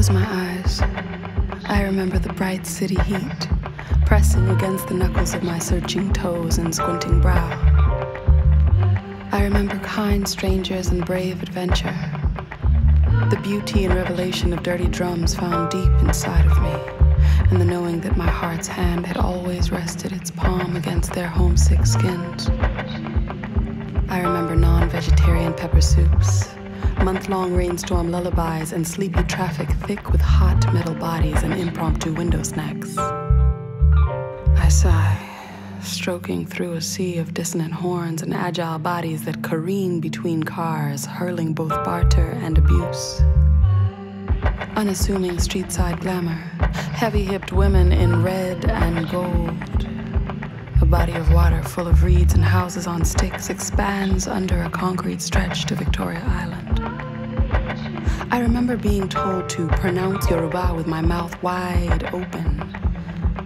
close my eyes, I remember the bright city heat pressing against the knuckles of my searching toes and squinting brow. I remember kind strangers and brave adventure, the beauty and revelation of dirty drums found deep inside of me, and the knowing that my heart's hand had always rested its palm against their homesick skins. I remember non vegetarian pepper soups month long rainstorm lullabies, and sleepy traffic thick with hot metal bodies and impromptu window snacks. I sigh, stroking through a sea of dissonant horns and agile bodies that careen between cars, hurling both barter and abuse. Unassuming street side glamour, heavy hipped women in red and gold. A body of water full of reeds and houses on sticks expands under a concrete stretch to Victoria Island. I remember being told to pronounce Yoruba with my mouth wide open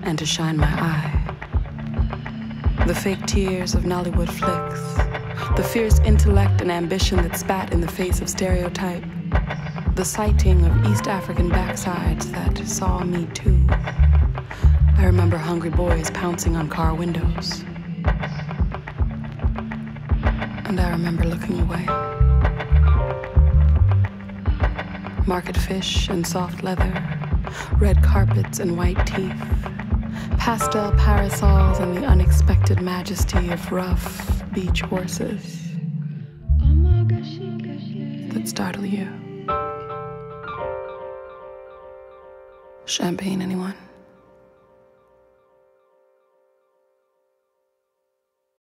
and to shine my eye. The fake tears of Nollywood flicks, the fierce intellect and ambition that spat in the face of stereotype, the sighting of East African backsides that saw me too. I remember hungry boys pouncing on car windows. And I remember looking away. Market fish and soft leather, red carpets and white teeth, pastel parasols and the unexpected majesty of rough beach horses that startle you. Champagne, anyone?